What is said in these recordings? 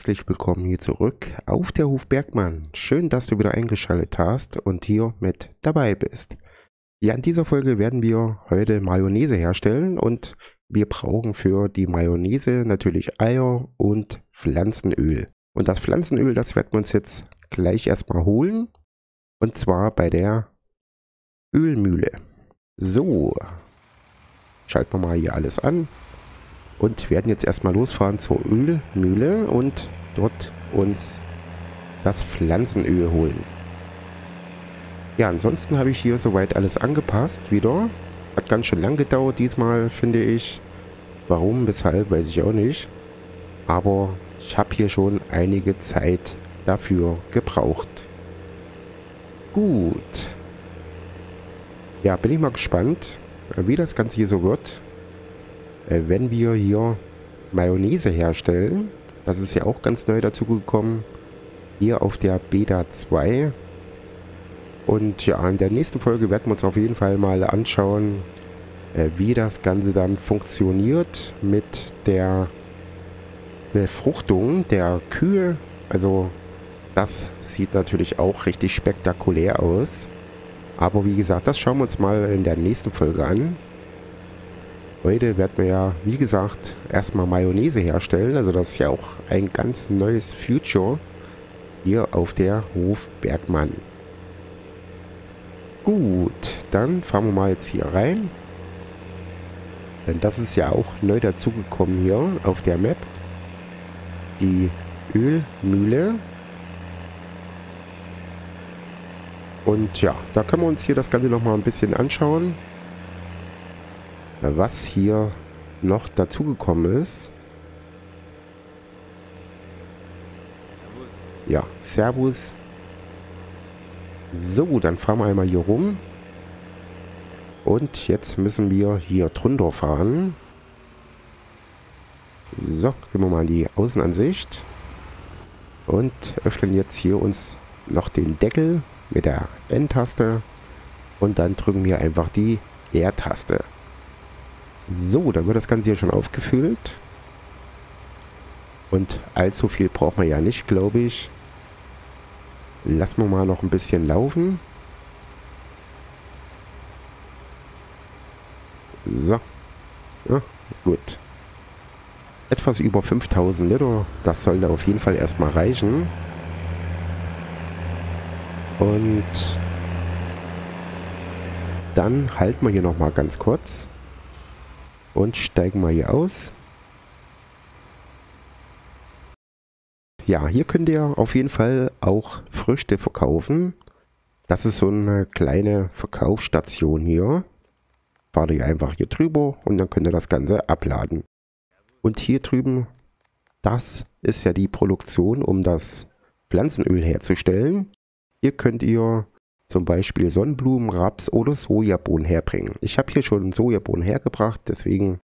herzlich willkommen hier zurück auf der Hof Bergmann. Schön, dass du wieder eingeschaltet hast und hier mit dabei bist. Ja, in dieser Folge werden wir heute Mayonnaise herstellen und wir brauchen für die Mayonnaise natürlich Eier und Pflanzenöl. Und das Pflanzenöl, das werden wir uns jetzt gleich erstmal holen. Und zwar bei der Ölmühle. So, schalten wir mal hier alles an und werden jetzt erstmal losfahren zur Ölmühle und dort uns das Pflanzenöl holen. Ja, ansonsten habe ich hier soweit alles angepasst wieder. Hat ganz schön lang gedauert diesmal, finde ich. Warum, weshalb, weiß ich auch nicht. Aber ich habe hier schon einige Zeit dafür gebraucht. Gut. Ja, bin ich mal gespannt, wie das Ganze hier so wird. Äh, wenn wir hier Mayonnaise herstellen, das ist ja auch ganz neu dazugekommen, hier auf der Beta 2. Und ja, in der nächsten Folge werden wir uns auf jeden Fall mal anschauen, äh, wie das Ganze dann funktioniert mit der Befruchtung der Kühe. Also das sieht natürlich auch richtig spektakulär aus. Aber wie gesagt, das schauen wir uns mal in der nächsten Folge an. Heute werden wir ja, wie gesagt, erstmal Mayonnaise herstellen. Also das ist ja auch ein ganz neues Future hier auf der Hof Bergmann. Gut, dann fahren wir mal jetzt hier rein. Denn das ist ja auch neu dazugekommen hier auf der Map. Die Ölmühle. Und ja, da können wir uns hier das Ganze nochmal ein bisschen anschauen was hier noch dazugekommen ist. Ja, Servus. So, dann fahren wir einmal hier rum. Und jetzt müssen wir hier drunter fahren. So, gehen wir mal in die Außenansicht. Und öffnen jetzt hier uns noch den Deckel mit der N-Taste. Und dann drücken wir einfach die R-Taste. So, dann wird das Ganze hier schon aufgefüllt. Und allzu viel braucht man ja nicht, glaube ich. Lassen wir mal noch ein bisschen laufen. So. Ja, gut. Etwas über 5000 Liter. Das sollte auf jeden Fall erstmal reichen. Und dann halten wir hier nochmal ganz kurz. Und steigen mal hier aus. Ja, hier könnt ihr auf jeden Fall auch Früchte verkaufen. Das ist so eine kleine Verkaufsstation hier. Fahrt ihr einfach hier drüber und dann könnt ihr das Ganze abladen. Und hier drüben, das ist ja die Produktion, um das Pflanzenöl herzustellen. Hier könnt ihr zum Beispiel Sonnenblumen, Raps oder Sojabohnen herbringen. Ich habe hier schon Sojabohnen hergebracht, deswegen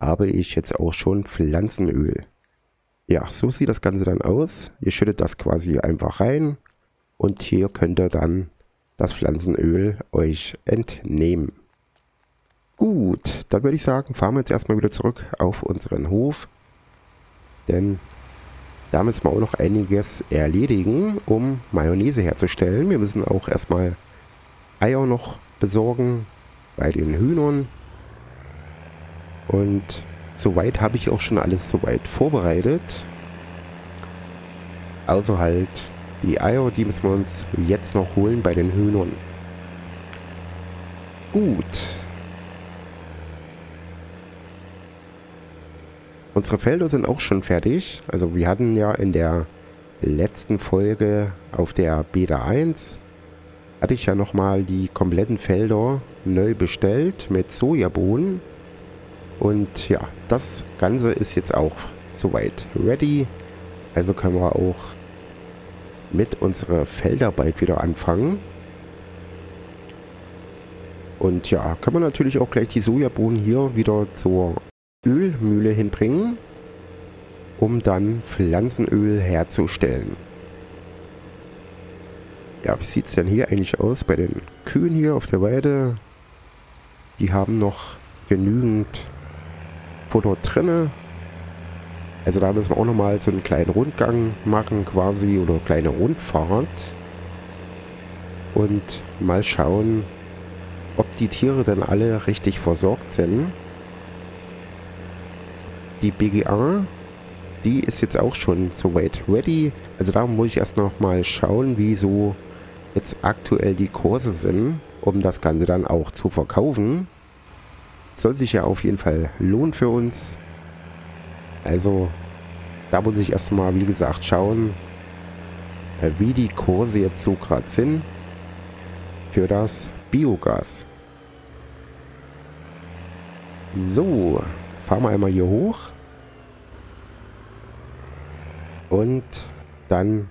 habe ich jetzt auch schon Pflanzenöl. Ja, so sieht das Ganze dann aus. Ihr schüttet das quasi einfach rein und hier könnt ihr dann das Pflanzenöl euch entnehmen. Gut, dann würde ich sagen, fahren wir jetzt erstmal wieder zurück auf unseren Hof. Denn da müssen wir auch noch einiges erledigen, um Mayonnaise herzustellen. Wir müssen auch erstmal Eier noch besorgen bei den Hühnern. Und soweit habe ich auch schon alles soweit vorbereitet. Also halt die Eier, die müssen wir uns jetzt noch holen bei den Hühnern. Gut. Unsere Felder sind auch schon fertig. Also wir hatten ja in der letzten Folge auf der Beta 1 hatte ich ja nochmal die kompletten Felder neu bestellt mit Sojabohnen. Und ja, das Ganze ist jetzt auch soweit ready. Also können wir auch mit unserer Feldarbeit wieder anfangen. Und ja, können wir natürlich auch gleich die Sojabohnen hier wieder zur Ölmühle hinbringen, um dann Pflanzenöl herzustellen. Ja, wie sieht es denn hier eigentlich aus bei den Kühen hier auf der Weide? Die haben noch genügend Futter drinne. Also da müssen wir auch nochmal so einen kleinen Rundgang machen quasi oder kleine Rundfahrt. Und mal schauen, ob die Tiere dann alle richtig versorgt sind. Die BGA, die ist jetzt auch schon soweit ready. Also da muss ich erst noch mal schauen, wie so jetzt aktuell die Kurse sind, um das Ganze dann auch zu verkaufen. Soll sich ja auf jeden Fall lohnen für uns. Also da muss ich erstmal, wie gesagt, schauen, äh, wie die Kurse jetzt so gerade sind für das Biogas. So, fahren wir einmal hier hoch. Und dann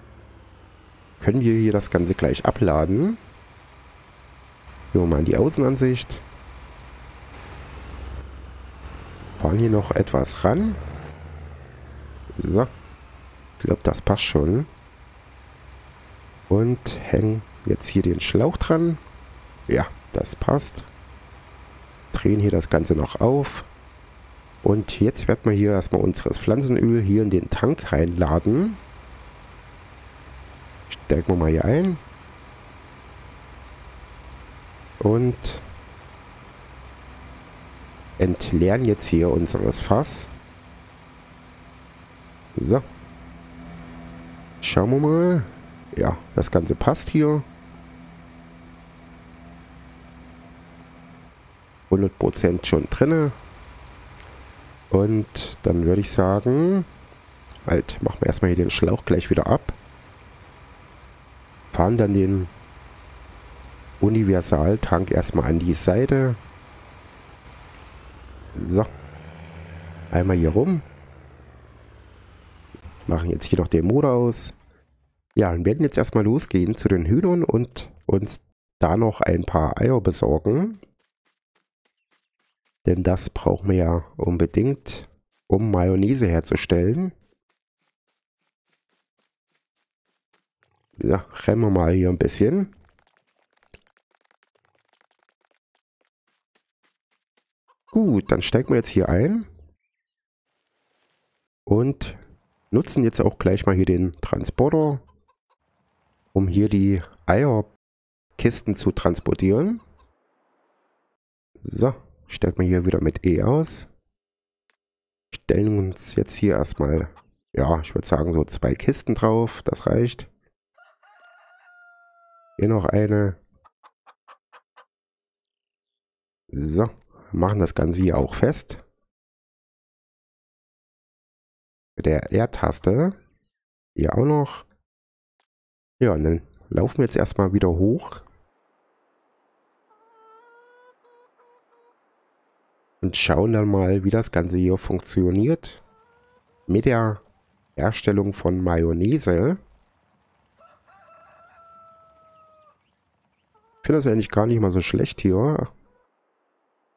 können wir hier das Ganze gleich abladen. Gehen wir mal in die Außenansicht. Fahren hier noch etwas ran. So. Ich glaube, das passt schon. Und hängen jetzt hier den Schlauch dran. Ja, das passt. Drehen hier das Ganze noch auf. Und jetzt werden wir hier erstmal unseres Pflanzenöl hier in den Tank reinladen. Steigen wir mal hier ein. Und entleeren jetzt hier unseres Fass. So. Schauen wir mal. Ja, das Ganze passt hier. 100% schon drinne. Und dann würde ich sagen, halt, machen wir erstmal hier den Schlauch gleich wieder ab. Fahren dann den Universaltank erstmal an die Seite. So. Einmal hier rum. Machen jetzt hier noch den Motor aus. Ja, und werden jetzt erstmal losgehen zu den Hühnern und uns da noch ein paar Eier besorgen. Denn das brauchen wir ja unbedingt, um Mayonnaise herzustellen. Ja, rennen wir mal hier ein bisschen. Gut, dann steigen wir jetzt hier ein. Und nutzen jetzt auch gleich mal hier den Transporter, um hier die Eierkisten zu transportieren. So. Stellen wir hier wieder mit E aus. Stellen uns jetzt hier erstmal, ja, ich würde sagen so zwei Kisten drauf. Das reicht. Hier noch eine. So, machen das Ganze hier auch fest. Mit der R-Taste. Hier auch noch. Ja, und dann laufen wir jetzt erstmal wieder hoch. Und schauen dann mal, wie das Ganze hier funktioniert mit der Herstellung von Mayonnaise. Ich finde das eigentlich gar nicht mal so schlecht hier.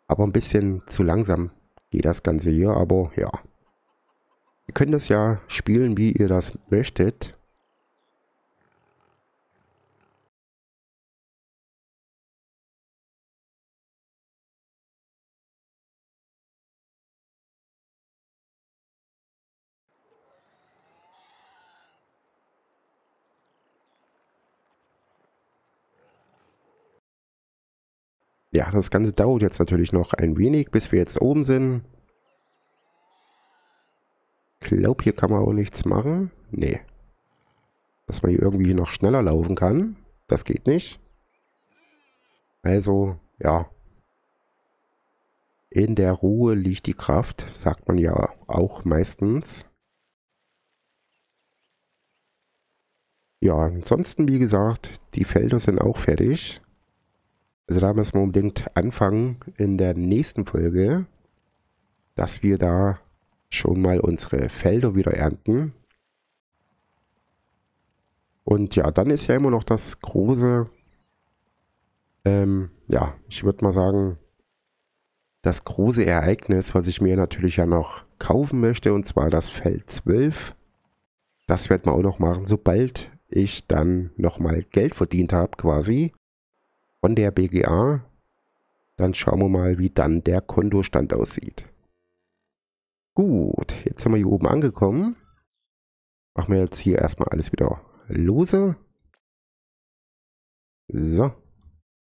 Aber ein bisschen zu langsam geht das Ganze hier, aber ja. Ihr könnt das ja spielen, wie ihr das möchtet. Ja, das Ganze dauert jetzt natürlich noch ein wenig, bis wir jetzt oben sind. Ich glaube, hier kann man auch nichts machen. Nee. Dass man hier irgendwie noch schneller laufen kann. Das geht nicht. Also, ja. In der Ruhe liegt die Kraft, sagt man ja auch meistens. Ja, ansonsten, wie gesagt, die Felder sind auch fertig. Also da müssen wir unbedingt anfangen in der nächsten Folge, dass wir da schon mal unsere Felder wieder ernten. Und ja, dann ist ja immer noch das große, ähm, ja, ich würde mal sagen, das große Ereignis, was ich mir natürlich ja noch kaufen möchte, und zwar das Feld 12. Das wird man auch noch machen, sobald ich dann nochmal Geld verdient habe quasi von der BGA. Dann schauen wir mal, wie dann der Kontostand aussieht. Gut, jetzt sind wir hier oben angekommen. Machen wir jetzt hier erstmal alles wieder lose. So.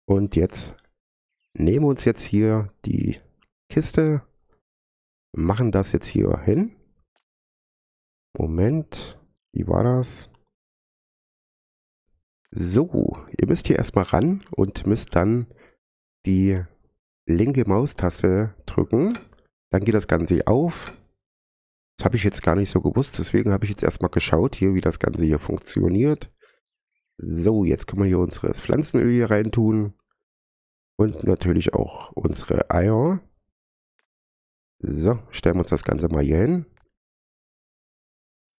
Und jetzt nehmen wir uns jetzt hier die Kiste, machen das jetzt hier hin. Moment, wie war das? So, ihr müsst hier erstmal ran und müsst dann die linke Maustaste drücken. Dann geht das Ganze auf. Das habe ich jetzt gar nicht so gewusst, deswegen habe ich jetzt erstmal geschaut hier, wie das Ganze hier funktioniert. So, jetzt können wir hier unsere Pflanzenöl hier reintun. Und natürlich auch unsere Eier. So, stellen wir uns das Ganze mal hier hin.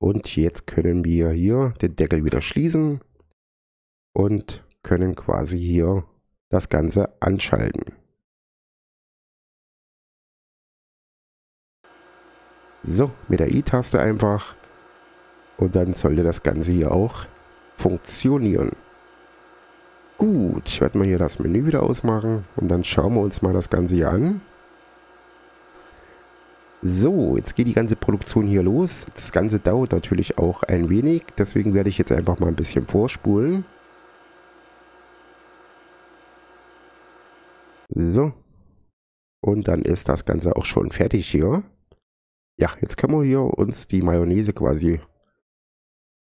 Und jetzt können wir hier den Deckel wieder schließen und können quasi hier das Ganze anschalten. So, mit der I-Taste einfach. Und dann sollte das Ganze hier auch funktionieren. Gut, ich werde mal hier das Menü wieder ausmachen und dann schauen wir uns mal das Ganze hier an. So, jetzt geht die ganze Produktion hier los. Das Ganze dauert natürlich auch ein wenig, deswegen werde ich jetzt einfach mal ein bisschen vorspulen. So. Und dann ist das Ganze auch schon fertig hier. Ja, jetzt können wir hier uns die Mayonnaise quasi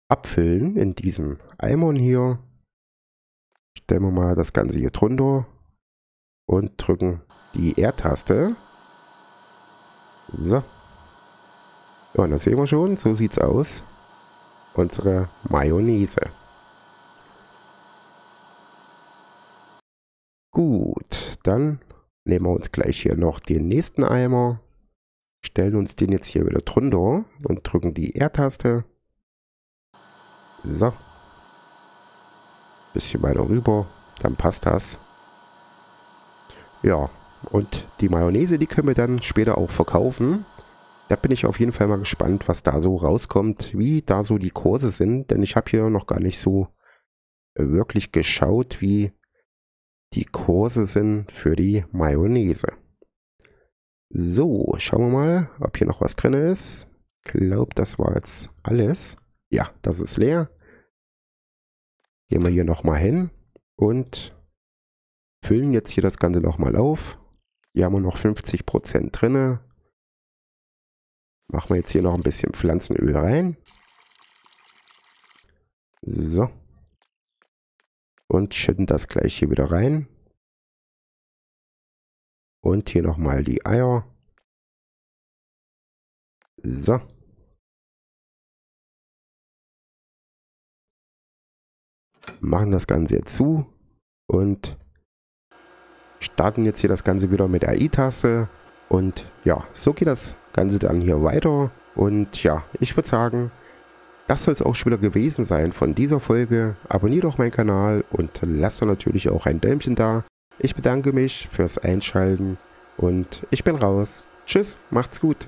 abfüllen in diesen Eimern hier. Stellen wir mal das Ganze hier drunter und drücken die R-Taste. So. Ja, und dann sehen wir schon, so sieht es aus. Unsere Mayonnaise. Gut, dann nehmen wir uns gleich hier noch den nächsten Eimer, stellen uns den jetzt hier wieder drunter und drücken die R-Taste. So. Bisschen weiter rüber, dann passt das. Ja, und die Mayonnaise, die können wir dann später auch verkaufen. Da bin ich auf jeden Fall mal gespannt, was da so rauskommt, wie da so die Kurse sind, denn ich habe hier noch gar nicht so wirklich geschaut, wie die Kurse sind für die Mayonnaise. So, schauen wir mal, ob hier noch was drin ist. Ich glaube, das war jetzt alles. Ja, das ist leer. Gehen wir hier nochmal hin und füllen jetzt hier das Ganze nochmal auf. Hier haben wir noch 50% drin. Machen wir jetzt hier noch ein bisschen Pflanzenöl rein. So und schütten das gleich hier wieder rein. Und hier nochmal die Eier. So. Machen das Ganze jetzt zu und starten jetzt hier das Ganze wieder mit der I-Taste. Und ja, so geht das Ganze dann hier weiter. Und ja, ich würde sagen, das soll es auch schon wieder gewesen sein von dieser Folge. Abonniert doch meinen Kanal und lasst doch natürlich auch ein Däumchen da. Ich bedanke mich fürs Einschalten und ich bin raus. Tschüss, macht's gut.